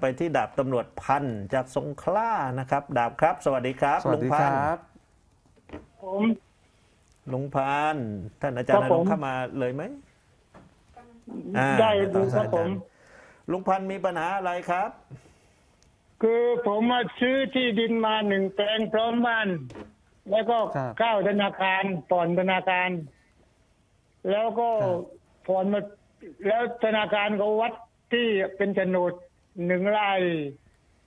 ไปที่ดาบตำรวจพันธ์จากสงขลานะครับ ดาบครับ สวัสดีครับสวัสลุงดีพัคนธ์รับผม ลุงพันธ์ท่านอาจารย์ครันบรผมงค์เข้ามาเลยไหมอ่าได้ดูครับผมลุงพันธ์มีปัญหาอะไรครับ คือผมมาซื้อที่ดินมาหนึ่งแปลงพร้อมบ้าน แล้วก็ครับเข้าธนาคารผ่อนธนาคาร แล้วก็ครับผ่อนมาแล้วธนาคารก็วัดที่เป็นโฉนด หนึ่งไร่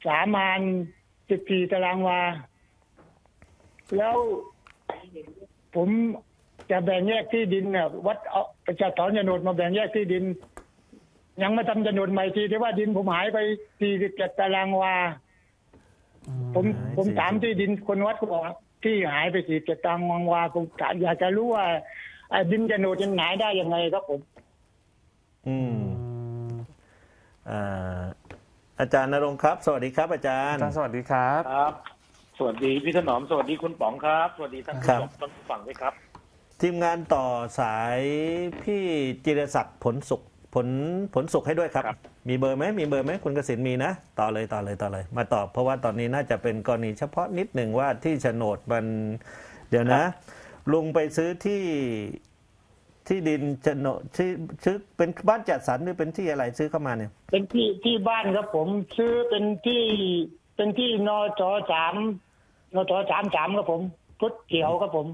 สามพันสิบสี่ตารางวา แล้วผมจะแบ่งแยกที่ดินเนี่ยวัดเอาประชาถอนโฉนดมาแบ่งแยกที่ดิน ยังไม่ทำโฉนดใหม่ทีที่ว่าดินผมหายไปสี่สิบเจ็ดตารางวา ผมหายผม47ถามที่ดินคนวัดก็บอกว่าที่หายไปสี่เจ็ดตารางวาผมอยากจะรู้ว่าไอ้ดินโฉนดยังหายได้ยังไงครับผม อืมอืมอ่า อาจารย์นรงค์ครับ สวัสดีครับ อาจารย์อาจารย์สวัสดีครับ ครับ สวัสดีพี่ถนอม สวัสดีคุณป๋องครับ สวัสดีท่านผู้ครับชมท่านผู้ฟังด้วยครับ ทีมงานต่อสายพี่จิรศักดิ์ผลสุขผลผลสุขให้ด้วยครับครับ มีเบอร์ไหมมีเบอร์ไหมคุณกสินมีนะ ต่อเลยต่อเลยต่อเลย มาตอบเพราะว่าตอนนี้น่าจะเป็นกรณีเฉพาะนิดหนึ่งว่าที่โฉนดมัน เดี๋ยวนะ ลุงไปซื้อที่ ที่ดินโฉนดที่ซื้อเป็นบ้านจัดสรรหรือเป็นที่อะไรซื้อเข้ามาเนี่ย เป็นที่ที่บ้านครับผมซื้อเป็นที่เป็นที่นอจอสามนอจอสามสามครับผมพุทธเขียวครับผม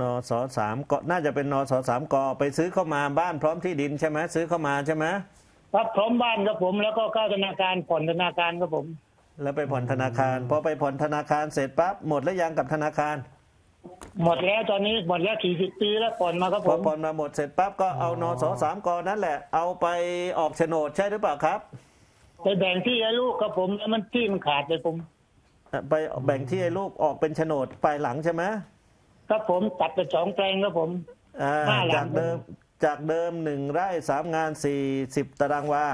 นสสามก็น่าจะเป็นนสสามกไปซื้อเข้ามาบ้านพร้อมที่ดินใช่ไหมซื้อเข้ามาใช่ไหมครับพร้อมบ้านครับผมแล้วก็เข้าธนาคารผ่อนธนาคารครับผม แล้วไปผ่อนธนาคารพอไปผ่อนธนาคารเสร็จปั๊บหมดแล้วยังกับธนาคาร หมดแล้วตอนนี้หมดแล้วสี่สิบปีแล้วผ่อนมาครับพผอมผ่อนมาหมดเสร็จปั๊บก็เอานสสามกนั่นแหละ เอาไปออกโฉนดใช่หรือเปล่าครับ ไปแบ่งที่ให้ลูกครับผมแล้วมันที่มันขาดเลยผมไปแบ่งที่ให้ลูกออกเป็นโฉนดปลายหลังใช่ไหมครับผมตัดไปสองแปลงครับผม อ่าห้าหลัง จากเดิมจากเดิมหนึ่งไร่สามงานสี่สิบตารางวา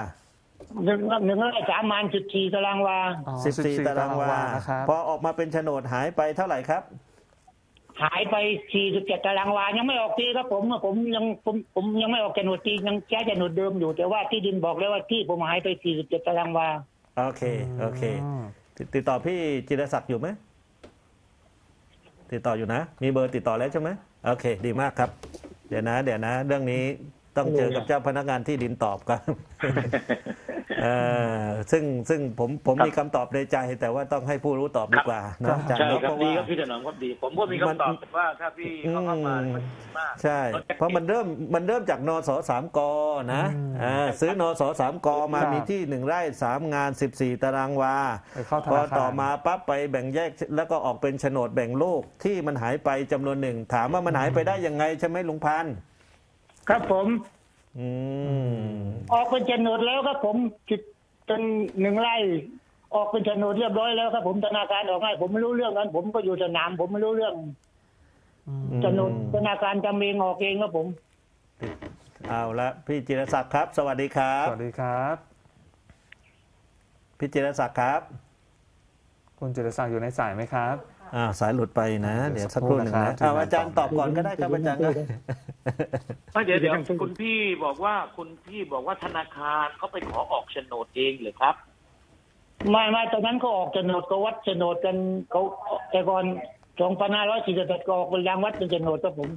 หนึ่งหนึ่งไร่สามพันสิบสี่ตารางวา อ๋อสิบสี่14ตารางวา นะครับ พอออกมาเป็นโฉนดหายไปเท่าไหร่ครับ หายไป 47 ตารางวา ยังไม่ออกทีครับผมผมยังผมผมยังไม่ออกจนดทียังแค่จนดเดิมอยู่ แต่ว่าที่ดินบอกแล้วว่าที่ผมหายไป 47 ตารางวา โอเค โอเค ติดติดต่อพี่จิรศักดิ์อยู่ไหม ติดต่ออยู่นะ มีเบอร์ติดต่อแล้วใช่ไหม โอเค ดีมากครับ เดี๋ยวนะ เดี๋ยวนะ เรื่องนี้ ต้องเจอกับเจ้าพนักงานที่ดินตอบครับเออซึ่งซึ่งผมผมครับมีคำตอบในใจ แต่ว่าต้องให้ผู้รู้ตอบดีกว่าเนอะอาจารย์ใช่เนอะครัเพบราะดีว่าครับพี่ถนอมครับดี ผมก็มีคำตอบว่าถ้าพี่เขาเข้ามามันดีมากใช่ เพราะมันเริ่มมันเริ่มจากนสสามกนะอ่าซื้อนสสามกมาครับมีที่หนึ่งไร่สามงานสิบสี่ตารางวาไปเข้าธพอนาคารต่อมาปั๊บไปแบ่งแยกแล้วก็ออกเป็นโฉนดแบ่งลูกที่มันหายไปจำนวนหนึ่งถามว่ามันหายไปได้ยังไงใช่ไหมลุงพันธุ์ ครับผม อืมออกเป็นโฉนดแล้วครับผมคิดเป็นหนึ่งไร่ออกเป็นโฉนดเรียบร้อยแล้วครับผมธนาคารออกให้ผมไม่รู้เรื่องนั้น ผมก็อยู่สนาม ผมไม่รู้เรื่องอืมโฉนดธนาคารจำเองออกเองครับผม เอาละพี่จิรศักดิ์ครับ สวัสดีครับ สวัสดีครับ พี่จิรศักดิ์ครับ คุณจิรศักดิ์อยู่ในสายไหมครับ อ้าวสายหลุดไปนะ เดี๋เดี๋ยยววสักครู่หนึ่งสันะกครู่นะครับเอาอาจารย์ตอบก่อนก็ได้ครับอาจารย์นะไม่เดี๋ยวเดี๋ยวคุณพี่บอกว่าคุณพี่บอกว่าธนาคารเขาไปขอออกโฉนดเองเหรือครับ ไม่ไม่ตอนนั้นก็ออกโฉนดก็วัดโฉนดกันเขาแต่ก่อนสองพันห้าร้อยสี่สิบเอ็ดก็ออกเป็นรางวัดเป็นโฉนดครับผม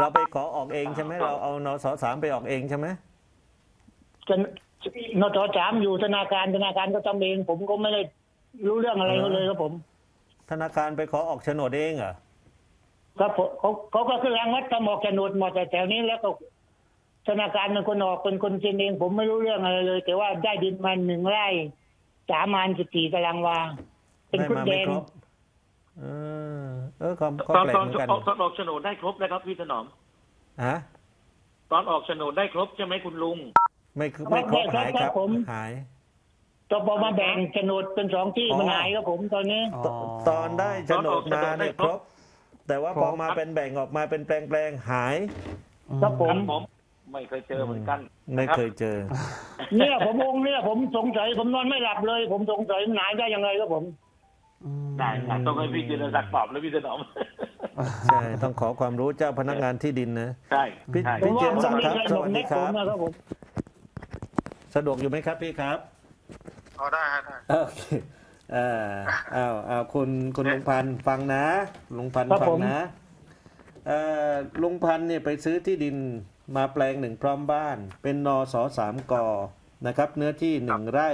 เราไปขอออกเองใช่ไหมเราเอานสสามไปออกเองใช่ไหมจนนทสามอยู่ธนาคารธนาคารก็ทำเองผมก็ไม่ได้รู้เรื่องอะไรเลยครับผม ธนาคารไปขอออกโฉนดเองเหรอครับผมเขาเขาก็คือรางวัดทำออกโฉนดหมดแต่แถวนี้แล้วก็ธนาคารเป็นคนออกเป็นคนเซ็นเอง ผมไม่รู้เรื่องอะไรเลย แต่ว่าได้ดินมาหนึ่งไร่สามพันสิบสี่ตารางวา เป็นได้คุณมาแดไม่งครบเออเออความความตอนแปลกตอนเหมือนกันออกตอนออกโฉนดได้ครบนะครับพี่ถนอมฮะตอนออกโฉนดได้ครบใช่ไหมคุณลุง ไม่คือไม่ครบครับหายครับผมหาย ต่อพอมาแบ่งโฉนดเป็นสองที่อ๋อมันหายครับผมตอนนี้ อ๋อตตอนได้โฉนดมาเนี่ยครบ แต่ว่าครบพอมาเป็นแบ่งออกมาเป็นแปลงแปลงๆหาย ครับผครัมบผมไม่เคยเจอเหมือนกันไม่นะครับเคยเจอ เนี่ยผมองค์เนี่ยผมสงสัยผมนอนไม่หลับเลย ผมสงสัยมันหายได้ยังไงครับผมอืมได้ครับต้องให้พี่จิรศักดิ์ตอบแล้วพี่ถนอมใช่ ต้องขอความรู้เจ้าพนักงานที่ดินนะ ใช่พี่ใช่ผมว่าเจมส์มันศักดิ์มีครับใครสหลวังสในดีคผรัมบนะครับผมสะดวกอยู่ไหมครับพี่ครับ อ๋อได้ฮะได้โอเคเอ่าเอาเอาคุณคุณลุงพันธุ์ฟังนะลุงพันธุ์ครับฟังผมนะเอ่อลุงพันธุ์เนี่ยไปซื้อที่ดินมาแปลงหนึ่งพร้อมบ้าน เป็นนสสามกนะครับ เนื้อที่หนึ่งไร่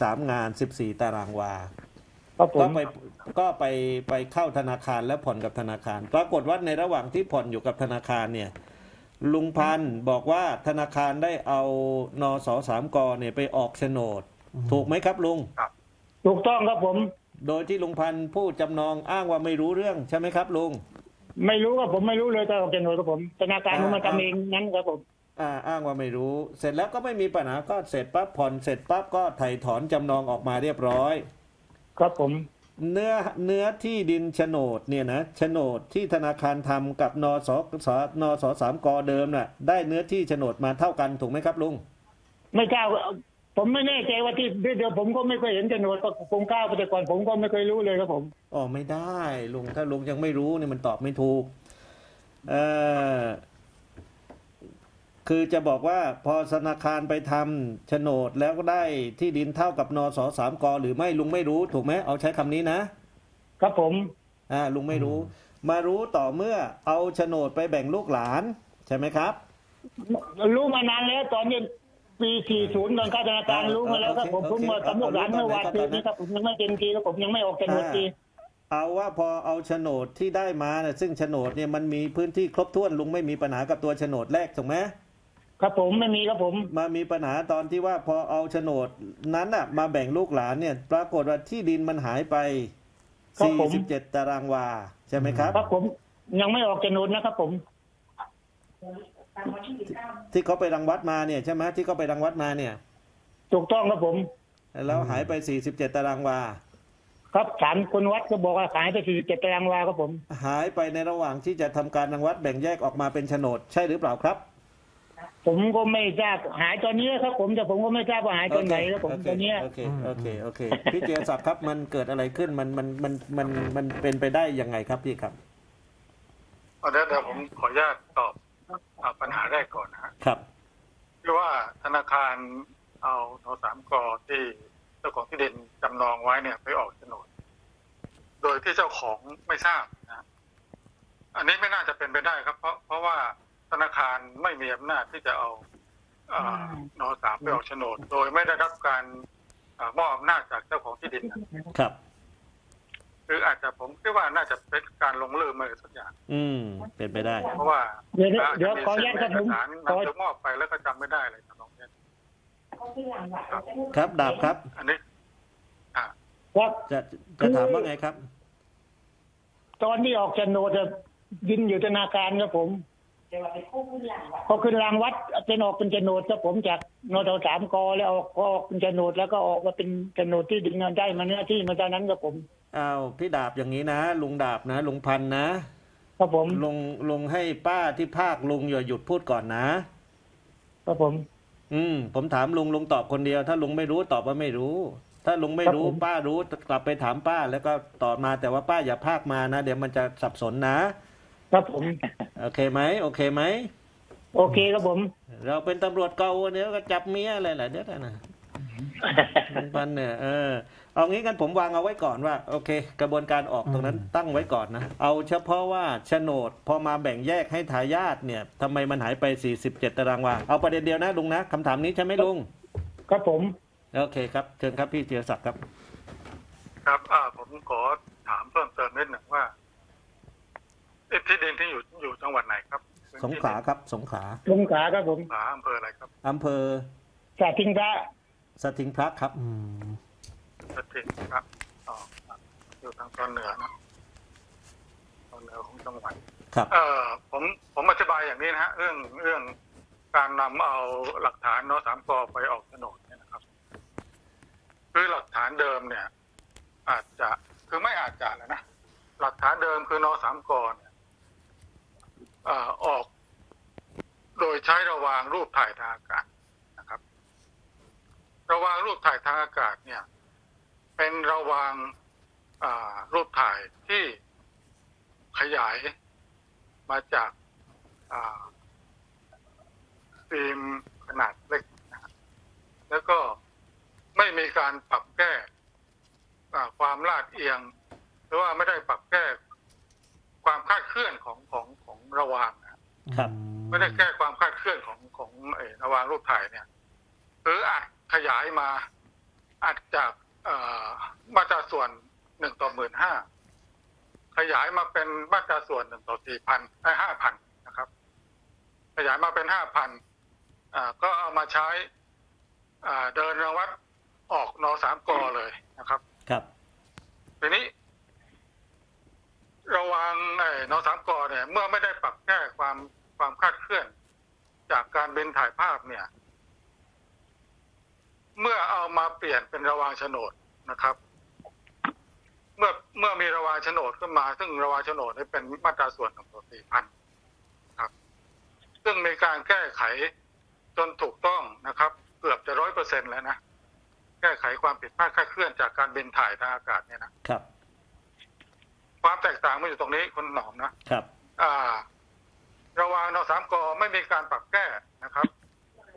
สามงานสิบสี่ตารางวา ครับผก็มไปก็ไปไปเข้าธนาคารแล้วผ่อนกับธนาคาร ปรากฏว่าในระหว่างที่ผ่อนอยู่กับธนาคารเนี่ยลุงพันธุ์บอกว่าธนาคารได้เอานสสามกเนี่ยไปออกโฉนด ถูกไหมครับลุง ถูกต้องครับผม โดยที่ลุงพันธุ์ผู้จำนองอ้างว่าไม่รู้เรื่องใช่ไหมครับลุง ไม่รู้ครับผมไม่รู้เลยตอนออกจากหน่วยครับผมธนาคารอ่ามันมาทำเองนั้นครับผมอ่าอ้างว่าไม่รู้ เสร็จแล้วก็ไม่มีปัญหาก็เสร็จปั๊บผ่อนเสร็จปั๊บก็ไถ่ถอนจำนองออกมาเรียบร้อย ครับผม เนื้อเนื้อที่ดินโฉนดเนี่ยนะโฉนดที่ธนาคารทำกับนสสนสสามกเดิมน่ะ ได้เนื้อที่โฉนดมาเท่ากันถูกไหมครับลุง ไม่กล้า ผมไม่แน่ใจว่าที่เดี๋ยวผมก็ไม่เคยเห็นโฉนดก็คงกล้าไปแต่ก่อนผมก็ไม่เคยรู้เลยครับผมอ๋อไม่ได้ลุงถ้าลุงยังไม่รู้เนี่ยมันตอบไม่ถูกเอ่อคือจะบอกว่าพอธนาคารไปทำโฉนดแล้วก็ได้ที่ดินเท่ากับนสสามกหรือไม่ลุงไม่รู้ถูกไหมเอาใช้คำนี้นะ ครับผมอ่าลุงไม่รู้ มารู้ต่อเมื่อเอาโฉนดไปแบ่งลูกหลาน ใช่ไหมครับ รู้มานานแล้วตอนนี้ ปี40ตอนเข้าธนาคารอ่ารู้มาแล้วครับผมโอเคเพิ่งมาโอเคสำรวจร้านเมื่อวานเอาปีเอานี้ครับผมยังไม่เต็มทีแล้วผมยังไม่ออกโฉนดทีเอาว่าพอเอาโฉนดที่ได้มาเนี่ยซึ่งโฉนดเนี่ยมันมีพื้นที่ครบถ้วนลุงไม่มีปัญหากับตัวโฉนดแรกถูกไหมครับผมไม่มีครับผมมามีปัญหาตอนที่ว่าพอเอาโฉนดนั้นอะ มาแบ่งลูกหลานเนี่ย ปรากฏว่าที่ดินมันหายไปครับผม47 ตารางวา ใช่ไหมครับ ครับผมยังไม่ออกโฉนดนะครับผม ที่เขาไปรังวัดมาเนี่ยใช่ไหมที่เขาไปรังวัดมาเนี่ย ถูกต้องครับผม แล้วหายไป47ตารางวา ครับศาลคนวัดก็บอกว่าขายไป47ตารางวาครับผม หายไปในระหว่างที่จะทำการรังวัดแบ่งแยกออกมาเป็นโฉนด ใช่หรือเปล่าครับ ผมก็ไม่ทราบหายตอนนี้ครับผมแต่ผมก็ไม่ทราบว่าหายตอนไหนครับผมโอเคตอนเนี้ยโอเคโอเคโอเคพี่เจียศักดิ์ครับมันเกิดอะไรขึ้นมันมันมันมันมันเป็นไปได้ยังไงครับพี่ครับ เอาเดี๋ยวเดี๋ยวผมขออนุญาตตอบอ่า ปัญหาแรกก่อนนะฮะครับคือว่าธนาคารเอานสามกที่เจ้าของที่ดินจำนองไว้เนี่ยไปออกโฉนด โดยที่เจ้าของไม่ทราบนะอันนี้ไม่น่าจะเป็นไปได้ครับ เพราะเพราะว่าธนาคารไม่มีอำนาจที่จะเอาอ่านสามไปออกโฉนด โดยไม่ได้รับการอามอบอำนาจจากเจ้าของที่ดินนะครับ คืออาจจะผมคิดว่าน่าจะเป็นการลงลืมอะไรสักอย่าง อืม เป็นไปได้ เพราะว่าเดี๋ยวเดี๋ยวขออนุญาตครับผมเอกสารขอนำจะมอบไปแล้วก็จำไม่ได้เลยครับน้องเนี่ยครับดาบครับ อันนี้อ่าครับจะจะถามว่าไงครับ ตอนที่ออกโฉนดอะยินอยู่ธนาคารครับผม พอขึ้นรางวัดเป็นออกเป็นโฉนดครับผมจากนทสามกแล้วออกก็ออกเป็นโฉนดแล้วก็ออกมาเป็นโฉนดที่ดินเงินได้มาเนื้อที่มาตอนนั้นครับผมอ้าวพี่ดาบอย่างนี้นะ ลุงดาบนะลุงพันธุ์นะครับผมลุงลุงให้ป้าที่ภาคลุงอย่าหยุดพูดก่อนนะครับผม อืม ผมถามลุงลุงตอบคนเดียว ถ้าลุงไม่รู้ตอบว่าไม่รู้ ถ้าลุงไม่รู้ครับผมป้ารู้กลับไปถามป้า แล้วก็ตอบมาแต่ว่าป้าอย่าภาคมานะ เดี๋ยวมันจะสับสนนะ ครับผม โอเคไหมโอเคไหมโอเคครับผม เราเป็นตำรวจเก่าเดี๋ยวก็จับเมียอะไรแหละเดี๋ยวนะลุงพันธุ์เนี่ยเออเอางี้กันผมวางเอาไว้ก่อนว่า โอเค กระบวนการออกตรงนั้นตั้งไว้ก่อนนะ เอาเฉพาะว่าโฉนดพอมาแบ่งแยกให้ทายาทเนี่ยทำไมมันหายไป 47 ตารางวาเอาประเด็นเดียวนะลุงนะคำถามนี้ใช่ไหมลุง ครับผม โอเคครับเชิญครับพี่เจียศักดิ์ครับ ครับอ่าผมขอถามเพิ่มเติมนิดหนึ่งว่าเอ๊ะ ที่ดินที่อยู่อยู่จังหวัดไหนครับสงขลาครับ สงขลาลุงขาครับผมสงขลาอำเภออะไรครับอำเภอสาทิงพระสถิงพระครับอืมสถิตครับอ๋อครับอยู่ทางตอนเหนือนะตอนเหนือของจังหวัดครับ เอ่อผมผมอธิบายอย่างนี้นะฮะเรื่องเรื่องการนำเอาหลักฐานนสามกไปออกโฉนดเนี่ยนะครับคือหลักฐานเดิมเนี่ย อาจจะคือไม่อาจจะแล้วนะหลักฐานเดิมคือนสามกเนี่ยเออก โดยใช้ระวางรูปถ่ายทางอากาศนะครับ ระวางรูปถ่ายทางอากาศเนี่ย เป็นระวางรูปถ่ายที่ขยายมาจากฟิล์มขนาดเล็กนะฮะแล้วก็ไม่มีการปรับแก้ความลาดเอียง หรือว่าไม่ได้ปรับแก้ความคลาดเคลื่อนของของ ของระวางนะครับไม่ได้แก้ความคลาดเคลื่อนของของไอ้ระวางรูปถ่ายเนี่ยหรืออาจขยายมาอาจจากเอ่อมาตราส่วนหนึ่งต่อหมื่นห้าขยายมาเป็นมาตราส่วนหนึ่งต่อสี่พันไอ้ห้าพันนะครับ ขยายมาเป็นห้าพันอ่าก็เอามาใช้อ่าเดินรังวัดออกนสามกเลยนะครับ ครับทีนี้ ระวังไอ้นสามกเนี่ยเมื่อไม่ได้ปรับแก้ความความคลาดเคลื่อน จากการเบินถ่ายภาพเนี่ย เมื่อเอามาเปลี่ยนเป็นระวางโฉนดนะครับ เมื่อเมื่อมีระวางโฉนดขึ้นมา ซึ่งระวางโฉนดนี่เป็นมาตราส่วนของตัวสี่พันครับ ซึ่งมีการแก้ไขจนถูกต้องนะครับ เกือบจะร้อยเปอร์เซ็นแล้วนะแก้ไขความผิดพลาดคลาดเคลื่อนจากการบินถ่ายทางอากาศเนี่ยนะครับ ความแตกต่างมันอยู่ตรงนี้คุณหนอมนะครับ อ่า ระหว่างนสามกไม่มีการปรับแก้นะครับ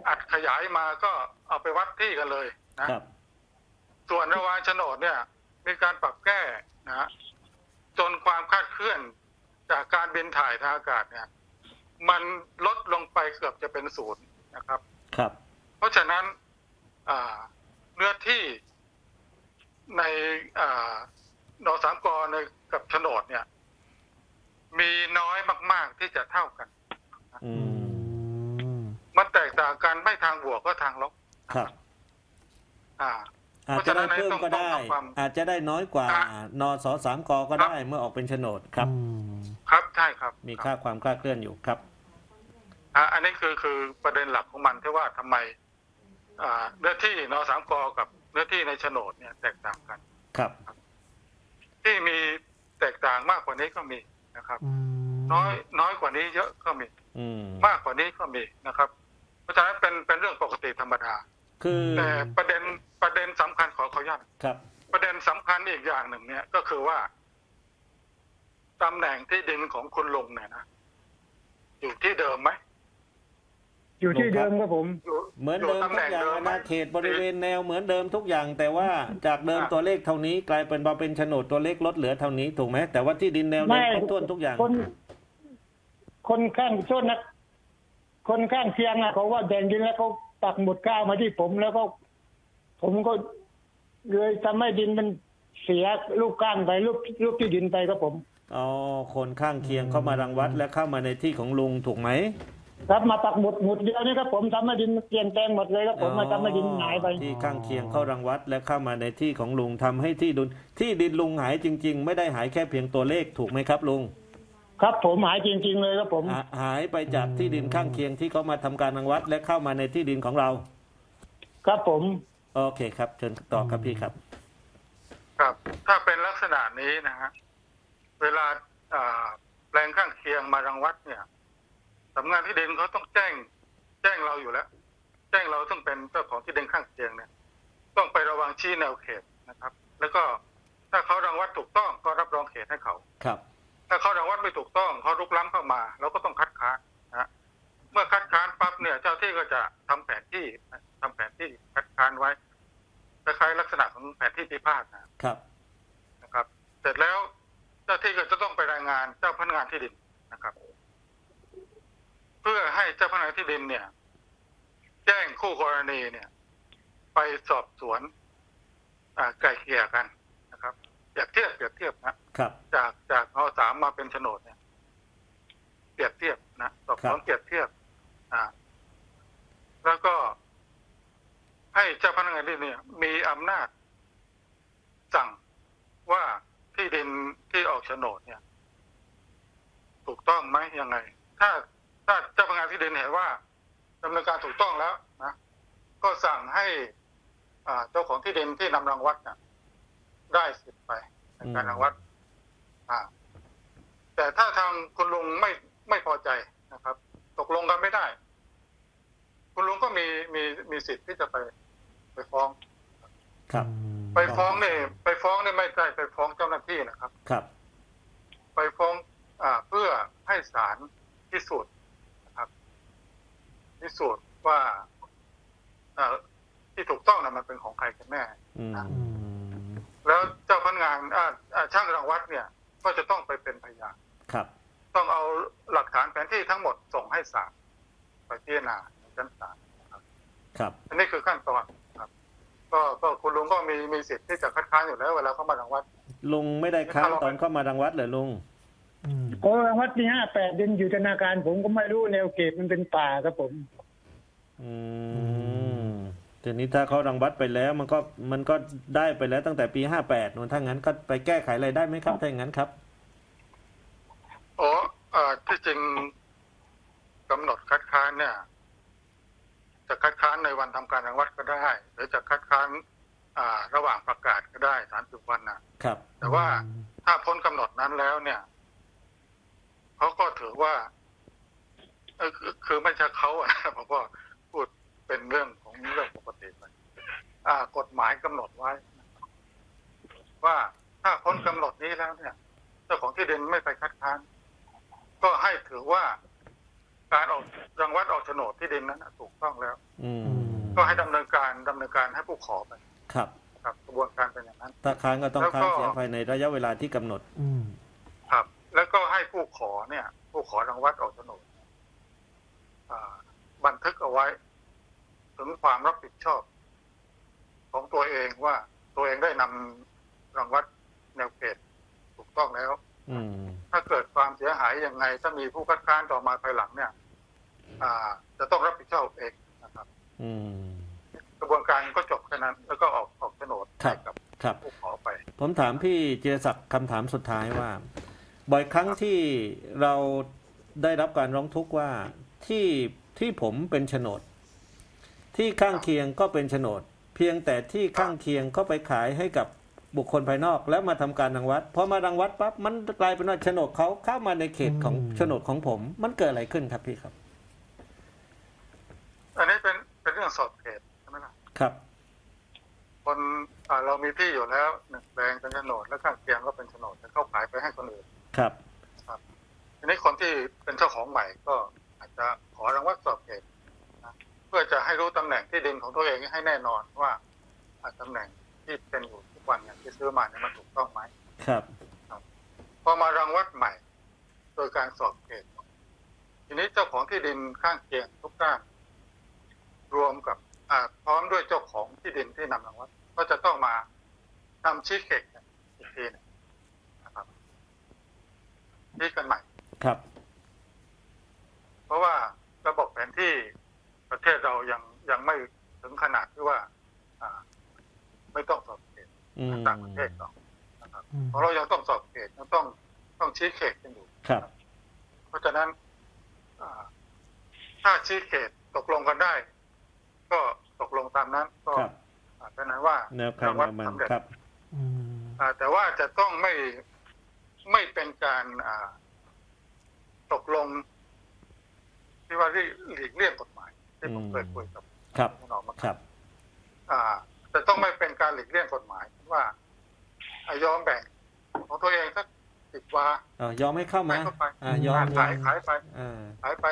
อัดขยายมาก็เอาไปวัดที่กันเลยนะครับ ส่วนระหว่างโฉนดเนี่ย มีการปรับแก้นะฮะจนความคลาดเคลื่อนจากการบินถ่ายทางอากาศเนี่ย มันลดลงไปเกือบจะเป็นศูนย์นะครับ ครับ เพราะฉะนั้นอ่าเนื้อที่ในอ่านสามกใน กับโฉนดเนี่ย มีน้อยมาก ๆที่จะเท่ากัน อือืมมมันแตกต่างกันไม่ทางบวกก็ทางลบครับ อ่า อาจจะได้เพิ่มก็ได้ต้องทำความอาจจะได้น้อยกว่าอะนสสามกก็ได้เมื่อออกเป็นโฉนดครับอืมครับใช่ครับ มีรับค่าความคลาดเคลื่อนอยู่ครับอะอันนี้คือคือประเด็นหลักของมันที่ว่าทำไมอ่าเนื้อที่นสามกกับเนื้อที่ในโฉนดเนี่ยแตกต่างกัน ครับ ที่มี แตกต่างมากกว่านี้ก็มีนะครับอืมน้อยน้อยกว่านี้เยอะก็มีอืมมากกว่านี้ก็มีนะครับ เพราะฉะนั้นเป็นเป็นเรื่องปกติธรรมดาคือแต่ประเด็นประเด็นสำคัญขอขออนุญาตครับ ประเด็นสำคัญอีกอย่างหนึ่งเนี่ยก็คือว่าตำแหน่งที่ดินของคุณลุงเนี่ยนะอยู่ที่เดิมไหม อยู่ที่เดิมครับผมอยู่เหมือนอยู่เดิมตำทุแหกน่งอย่างเดิมไหมนะเขตบริเวณแนวเหมือนเดิมทุกอย่าง แต่ว่าจากเดิมตัวเลขเท่านี้กลายเป็นมาเป็นโฉนดตัวเลขลดเหลือเท่านี้ถูกไหมแต่ว่าที่ดินแนวเดิมไม่ครบถ้วนทุกอย่าง คนคนข้างโทษนะคนข้างเคียงอะเขาว่าแบ่งดินแล้วเขาปักหมุดก้าวมาที่ผมแล้วก็ ผมก็เลยทำให้ดินมันเสียลูกก้านไปลูกลูกที่ดินไปครับผมอ๋อคนข้างเคียงเข้ามารังวัดและเข้ามาในที่ของลุงถูกไหม ครับมาปักหมุดหมุดเดียวนี่ครับผมทำให้ดินเปลี่ยนแปลงหมดเลยครับผมมาทำให้ดินหายไปที่ข้างเคียงเข้ารังวัดและเข้ามาในที่ของลุงทำให้ที่ดุลที่ดินลุงหายจริง ๆ ไม่ได้หายแค่เพียงตัวเลขถูกไหมครับลุงครับผมหายจริง ๆ เลยครับผม หาหายไปจากที่ดินข้างเคียงที่เขามาทำการรังวัดและเข้ามาในที่ดินของเรา ครับผม โอเคครับเชิญต่อครับพี่ครับ ครับ ถ้าเป็นลักษณะนี้นะฮะเวลาอ่าแปลงข้างเคียงมารังวัดเนี่ย สำนักงานที่ดินเขาต้องแจ้ง แจ้งเราอยู่แล้ว แจ้งเราต้องเป็นเจ้าของที่ดินข้างเคียงเนี่ย ต้องไประวังชี้แนวเขตนะครับ แล้วก็ถ้าเขารังวัดถูกต้องก็รับรองเขตให้เขาครับ ถ้าเขารังวัดไม่ถูกต้องเขาลุกล้ำเข้ามาเราก็ต้องคัดค้านนะฮะเมื่อคัดค้านปั๊บเนี่ย เจ้าที่ก็จะทำแผนที่ทำแผนที่คัดค้านไว้คล้ายๆลักษณะของแผนที่พิพาทนะครับนะครับ เสร็จแล้วเจ้าที่ก็จะต้องไปรายงานเจ้าพนักงานที่ดินนะครับ เพื่อให้เจ้าพนักงานที่ดินเนี่ย แจ้งคู่กรณีเนี่ย ไปสอบสวนอ่าไกล่เกลี่ยกันนะครับเปรียบเทียบเปรียบเทียบนะครับ จากจากเอาสามมาเป็นโฉนดเนี่ยเปรียบเทียบนะสอบสวนครับเปรียบเทียบอ่าแล้วก็ ให้เจ้าพนักงานที่เนี่ย มีอำนาจ สั่งว่าที่ดินที่ออกโฉนดเนี่ย ถูกต้องไหมยังไง ถ้า ถ้าเจ้าพนักงานที่ดินเห็นว่าดำเนินการถูกต้องแล้วนะก็สั่งให้อ่าเจ้าของที่ดินที่นำรังวัดน่ะได้สิทธิ์ไปในการรังวัดอ่าแต่ถ้าทางคุณลุงไม่ไม่พอใจนะครับ ตกลงกันไม่ได้ คุณลุงก็มีมีมีสิทธิ์ที่จะไปไปฟ้องครับ ไปฟ้องเนี่ยไปฟ้องเนี่ยไม่ใช่ไปฟ้องเจ้าหน้าที่นะครับ ครับ ไปฟ้องอ่าเพื่อให้ศาลพิสูจน์นะครับ พิสูจน์ว่าอ่าที่ถูกต้องนะมันเป็นของใครกันแน่อืมอืมแล้วเจ้าพนักงานอ่าอ่าช่างรังวัดเนี่ย ก็จะต้องไปเป็นพยานครับ ต้องเอาหลักฐานแผนที่ทั้งหมดส่งให้ศาลไปพิจารณาในชั้นศาลนะครับ ครับ อันนี้คือขั้นตอนครับ ก็ก็คุณลุงก็มีมีสิทธิ์ที่จะคัดค้านอยู่แล้วเวลาเข้ามารังวัด ลุงไม่ได้ค้างตอนเข้ามารังวัดเหรอลุงอืมโอ้วัดที่ห้าแปดเดินอยู่ธนาคารผมก็ไม่รู้แนวเขตมันเป็นป่าครับผม อืมทีนี้ถ้าเขารังวัดไปแล้ว มันก็มันก็ได้ไปแล้วตั้งแต่ปีห้าแปดนู่นถ้างั้นก็ไปแก้ไขอะไรได้ไหมครับถ้าอย่างนั้นครับอ๋อเอ่อที่จริงกำหนดคัดค้านเนี่ย จะคัดค้านในวันทำการรังวัดก็ได้ หรือจะคัดค้านอ่า ระหว่างประกาศก็ได้สามสิบวันนะครับ แต่ว่าถ้าพ้นกำหนดนั้นแล้วเนี่ยเขาก็ถือว่าเออคือคือไม่ใช่เขาอะนะผมก็พูด เป็นเรื่องของเรื่องปกติไปอ่ากฎหมายกำหนดไว้ ว่าถ้าพ้นกำหนดนี้แล้วเนี่ย เจ้าของที่ดินไม่ไปคัดค้าน ก็ให้ถือว่าการออกรังวัดออกโฉนดที่ดินนั้นน่ะถูกต้องแล้ว อืมอืมก็ให้ดำเนินการดำเนินการให้ผู้ขอไป ครับ ครับกระบวนการเป็นอย่างนั้นถ้าค้างก็ต้องแล้วก็ค้างเสียภายในระยะเวลาที่กำหนด อืมครับ แล้วก็ให้ผู้ขอเนี่ย ผู้ขอรังวัดออกโฉนดอ่าบันทึกเอาไว้ถึ งความรับผิดชอบ ของตัวเองว่าตัวเองได้นำรังวัดแนวเขตถูกต้องแล้วอืมถ้าเกิดความเสียหายยังไง ถ้ามีผู้คัดค้านต่อมาภายหลังเนี่ย อ่า จะต้องรับผิดชอบเองนะครับอืมกระบวนการก็จบแค่นั้น แล้วก็ออกออกโฉนดครับให้กับครับผู้ขอไป ผมถามพี่เจรศักดิ์คำถามสุดท้ายว่า บ่อยครั้งที่เราได้รับการร้องทุกข์ว่าที่ที่ผมเป็นโฉนด ที่ข้างเคียงก็เป็นโฉนด เพียงแต่ที่ข้างเคียงก็ไปขายให้กับบุคคลภายนอกแล้วมาทำการรังวัดพอมารังวัดปั๊บมันกลายเป็นว่าโฉนดเขาเข้ามาในเขตของอืมโฉนดของผม มันเกิดอะไรขึ้นครับพี่ครับ อันนี้เป็นเป็นเรื่องสอบเขตใช่ไหมล่ะครับ คนอ่าเรามีที่อยู่แล้วหนึ่งแปลงเป็นโฉนดแล้วข้างเคียงก็เป็นโฉนดแต่เขาขายไปให้คนอื่นครับทีนี้คนที่เป็นเจ้าของใหม่ก็อาจจะขอรังวัดสอบเขตนะ เพื่อจะให้รู้ตำแหน่งที่ดินของตัวเองให้แน่นอนว่าอ่าตำแหน่งที่เป็นอยู่ทุกวันเนี่ยที่ซื้อมาเนี่ยมันถูกต้องไหมครับพอมารังวัดใหม่ โดยการสอบเขตทีนี้เจ้าของที่ดินข้างเคียงทุกด้านรวมกับอ่าพร้อมด้วยเจ้าของที่ดินที่นำรังวัด ก็จะต้องมาทำชี้เขตกันอีกทีหนึงนะครับชี้กันใหม่ครับ เพราะว่าระบบแผนที่ประเทศเรายังยังไม่ถึงขนาดที่ว่า อ่า ไม่ต้องสอบเข ตอืมต่างประเทศหรอกนะครับอืมเพราะเรายังต้องสอบเขตยังต้องต้องชี้เขตกันอยู่ครับ เพราะฉะนั้นอ่าถ้าชี้เขตตกลงกันได้ ก็ตกลงตามนั้นก็ครับอาจจะนั้นว่าแนวใครรังแนวัดวมันสำเร็จครับอืมอ่าแต่ว่าจะต้องไม่ไม่เป็นการอ่าตกลง ที่ว่าหลีกเลี่ยงกฎหมายที่ผมอืมเคยคุยกับครับคุณหนอมมาครับ อ่า แต่ต้องไม่เป็นการหลีกเลี่ยงกฎหมายว่าอะยอมแบ่งของตัวเองสักสิบวาเออยอมให้เข้ามาให้เข้าไปอ่ายอมขายขายไปอ่าขายไป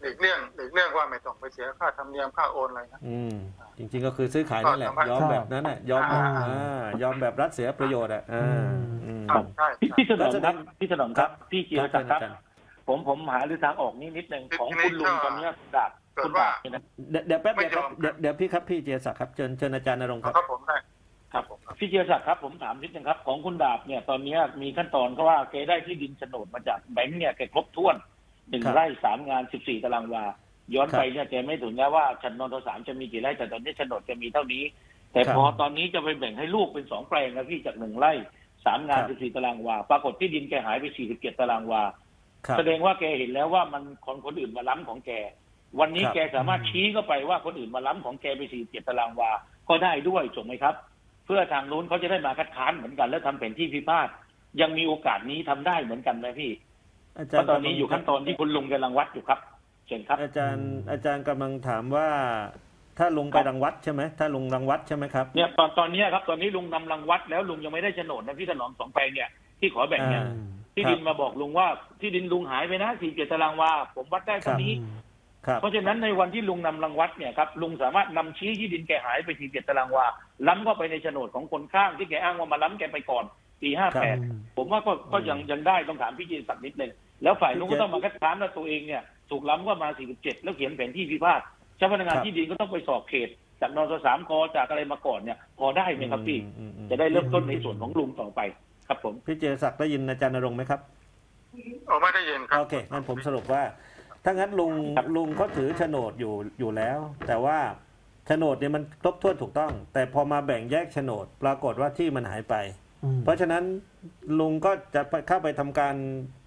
หลีกเลี่ยงหลีกเลี่ยงว่าไม่ต้องไปเสียค่าธรรมเนียมค่าโอนอะไรนะอืมจริงๆก็คือซื้อขายนั่นแหละก็สามารถยอมแบบนั้นน่ะยอมแบบอ่าอ่ายอมแบบรัฐเสียประโยชน์อะอ่าอืมครับใช่พี่ใช่พี่ถนอมก็แสดครังบพี่ถนอมครับ พี่เจียศักดิ์ครับอาจารย์ผมผมหาหรือทางออกนี้นิดนึงทีของนี้คุณลุงก็ตอนเนี้ยดาบ เกิดคุณว่าดาบเนี่ยนะเดี๋ยวเดี๋ยวแป๊บไม่เดียวยคอรับมเดี๋ยวเดี๋ยวพี่ครับพี่เจยศักดิ์ครับเชิญเชิญอาจารย์นรงค์ครับครับผมได้ครับผมครับพี่เจียศักดิ์ครับผมถามนิดนึงครับ ของคุณดาบเนี่ยตอนเนี้ยมีขั้นตอนก็ว่าแกได้ที่ดินโฉนดมาจากแบงค์เนี่ยแกครบถ้วนหนึ่งครับไร่สามงานสิบสี่ตารางวา ย้อนครับไปเนี่ยแกไม่ถึงนะว่าโฉนดสามจะมีกี่ไร่แต่ตอนนี้โฉนดจะมีเท่านี้ แต่ครับพอตอนนี้จะไปแบ่งให้ลูกเป็นสองแปลงนะพี่จากหนึ่งไร่สามงานครับสิบสี่ตารางวา ปรากฏที่ดินแกหายไปสี่สิบเจ็ดตารางวา ครับ แสดงว่าแกเห็นแล้วว่ามันคนคนอื่นมาล้ำของแก วันนี้ครับแกสามารถชี้เข้าไปว่าคนอื่นมาล้ำของแกไปสี่เจ็ดตารางวา ก็ได้ด้วยถูกไหมครับ เพื่อทางนู้นเขาจะได้มาคัดค้านเหมือนกัน แล้วทำแผนที่พิพาทยังมีโอกาสนี้ทำได้เหมือนกันไหมพี่อาเพจารราะย์ตอนนี้อยู่ขั้นตอนที่คุณลุงกำลังวัดอยู่ครับเชิญครับ อาจารย์อาจารย์กำลังถามว่า ถ้าลุงไปรังวัดใช่ไหมถ้าลุงรังวัดใช่ไหมครับเนี่ยตอนตอนเนี้ยครับตอนนี้ลุงนำรังวัดแล้วลุงยังไม่ได้โฉนดนะพี่ถนอมสองแปลงเนี่ยที่ขอแบ่งเนี่ยอ่าที่ดินมาบอกลุงว่าที่ดินลุงหายไปนะสี่เจ็ดตารางวาผมวัดได้เท่านี้ครับ เพราะฉะนั้นในวันที่ลุงนำรังวัดเนี่ยครับลุงสามารถนำชี้ที่ดินแกหายไปทีเจ็ดตารางวา ล้ำเข้าไปในโฉนดของคนข้างที่แกอ้างว่ามาล้ำแกไปก่อนปีห้าครัแปบดผมว่าก็ก็ยังยังได้ต้องถามพี่เจสักดิ์นิดนึงแล้วฝ่ายลุงก็ต้องมาคัดค้านว่าตัวเองเนี่ยถูกล้ำเข้ามา47แล้วเขียนแผนที่พิพาทเจ้าพนักงานครับที่ดินก็ต้องไปสอบเขตจากนสสามกจากอะไรมาก่อนเนี่ยพอได้ไหมครับพี่อืมอืมจะได้เริ่มต้นในส่วนของลุงต่อไปครับผมพี่เจศักดิ์ได้ยินอาจารย์นรงค์ไหมครับโอ้ไม่ได้ยินครับโอเคงั้นผมสรุปว่า ถ้างั้นลุงครับลุงเขาถือโฉนดอยู่อยู่แล้ว แต่ว่าโฉนดเนี่ยมันครบถ้วนถูกต้อง แต่พอมาแบ่งแยกโฉนด ปรากฏว่าที่มันหายไปอืมเพราะฉะนั้นลุงก็จะไปเข้าไปทำการ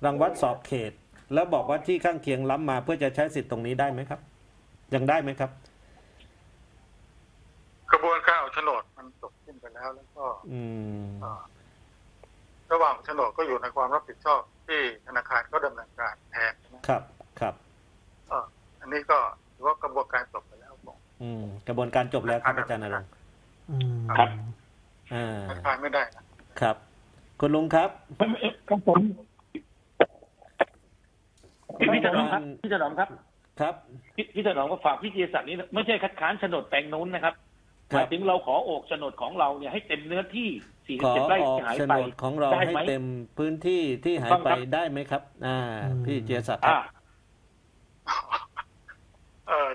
รังวัดสอบเขต แล้วบอกว่าที่ข้างเคียงล้ำมา เพื่อจะใช้สิทธิ์ตรงนี้ได้ไหมครับ ยังได้ไหมครับ กระบวนการเอาโฉนดมันจบสิ้นไปแล้วแล้วก็ อืมเอ่อระหว่างโฉนดก็อยู่ในความรับผิดชอบที่ธนาคารก็ดำเนินการแทนนะครับ อืมกระบวนการจบแล้วครับอาจารย์นรงค์อืมครับ อ่าธนาคารไม่ได้นะครับ คุณลุงครับครับผมพี่ถนอมครับพี่ถนอมครับ ครับพี่พี่ถนอมก็ฝากพี่เจสักดิ์นี้ไม่ใช่คัดค้านโฉนดแปลงนู้นนะครับคหรัมาบยถึงเราขอโอกโฉนดของเราเนี่ยให้เต็มเนื้อที่ขอ47ไร่ออกที่หายโฉไปนดของเราได้ให้ไหมเต็มพื้นที่ที่หายต้องไปครับได้ไหมครับ อ่า พี่เจยศักดิ์คอ่ารับเออ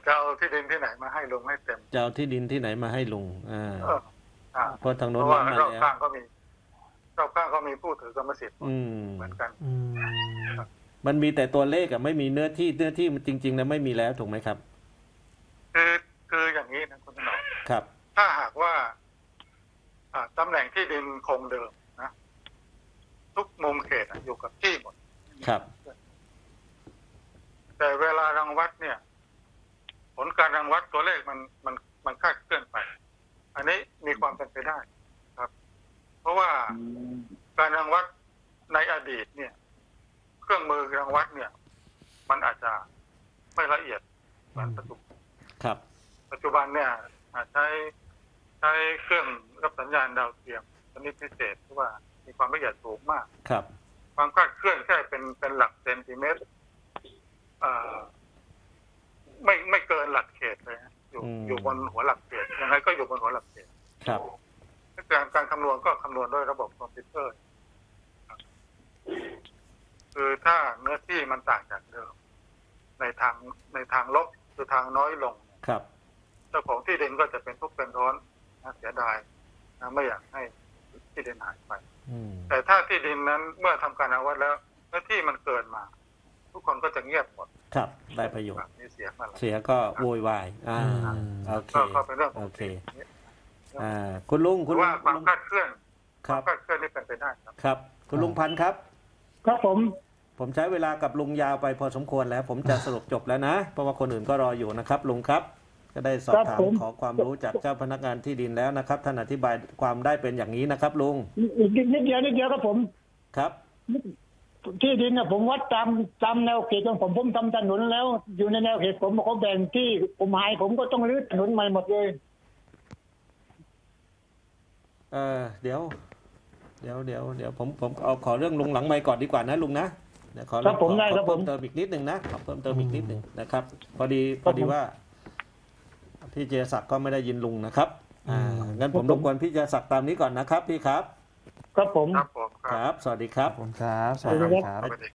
จะเอาที่ดินที่ไหนมาให้ลุงให้เต็มจะเอาที่ดินที่ไหนมาให้ลุงอ่าเอออ่าเพราะทางเพโน้นราะว่าล้ำมารอบแล้วข้างก็มีรอบข้างก็มีผู้ถือกรรมสิทธิ์อืมเหมือนกันอืมมันมีแต่ตัวเลขอะไม่มีเนื้อที่เนื้อที่มันจริงๆนะไม่มีแล้วถูกไหมครับ คือคืออย่างนี้นะคุณถนอมครับ ถ้าหากว่าอ่าตำแหน่งที่ดินคงเดิมนะทุกมุมเขตอะอยู่กับที่หมด ครับ แต่เวลารังวัดเนี่ยผ ลการรังวัดตัวเลขมันมันมันคลาดเคลื่อนไป อันนี้มีความเป็นไปได้ครับ เพราะว่าการรังวัดในอดีตเนี่ย เครื่องมือรังวัดเนี่ย มันอาจจะไม่ละเอียดเหมือนปัจจุบันครับ ปัจจุบันเนี่ยอาจใช้ใช้เครื่องรับสัญญาณดาวเทียมชนิดพิเศษที่ว่ามีความละเอียดสูงมาก ครับ ความคลาดเคลื่อนแค่เป็นเป็นหลักเซนติเมตรเอ่อ ไม่ไม่เกินหลักเขตเลยฮะอยู่อืมอยู่บนหัวหลักเขตยังไงก็อยู่บนหัวหลักเขตครับการการคำนวณก็คำนวณด้วยระบบคอมพิวเตอร์ครับคือถ้าเนื้อที่มันต่างจากเดิม ในทางในทางลบคือทางน้อยลงครับเจ้าของที่ดินก็จะเป็นทุกข์เป็นร้อนนะเสียดายนะไม่อยากให้ที่ดินหายไปอืมแต่ถ้าที่ดินนั้นเมื่อทำการอาวัดแล้วเนื้อที่มันเกินมา ทุกคนก็จะเงียบหมดครับ ได้ประโยชน์มีเสียงอะไรเสียก็โวยวายอ่าโอเคก็ก็เป็นเรื่องปโอกเคติอ่าคุณลุงหคุรืณอลุว่างความคลาดเคลื่อนคควารัมบคลาดเคลื่อนนี่เป็นไปได้ครับ ครับ คุณลุงพันธุ์ครับ ครับผมผมใช้เวลากับลุงยาวไปพอสมควรแล้ว ผมจะสรุปจบแล้วนะ เพราะว่าคนอื่นก็รออยู่นะครับ ลุงครับ ก็ได้สอบถามขอความรู้จากเจ้าพนักงานที่ดินแล้วนะครับท่านอธิบายความได้เป็นอย่างนี้นะครับ ลุงอีกนิดเดียวนิดเดียวครับผมครับ ที่ดินนะผมวัดตามตามแนวเขตของผมผมทำถนนแล้ว อยู่ในแนวเขตผมเขาแบ่งที่ผมหายผมก็ต้องรื้อถนนใหม่หมดเลย เออเดี๋ยว เดี๋ยวเดี๋ยวเดี๋ยวผมผมเอาขอเรื่องลุงหลังไมค์ก่อนดีกว่านะลุงนะเดี๋ยวขอครับผมขอได้ครับขอเพิ่มผมเติมอีกนิดหนึ่งนะขอเพิ่มเติมอีกนิดหนึ่งนะครับ พอดีพครัอบดีผมว่า พี่เจยศักดิ์ก็ไม่ได้ยินลุงนะครับ อ่างั้นผมรบกวนพี่เจยศักดิ์ตามนี้ก่อนนะครับ พี่ครับ ครับผม ครับผมคครับรับสวัสดีครับขอบคุณครับ สวัสดีครับ สวัสดี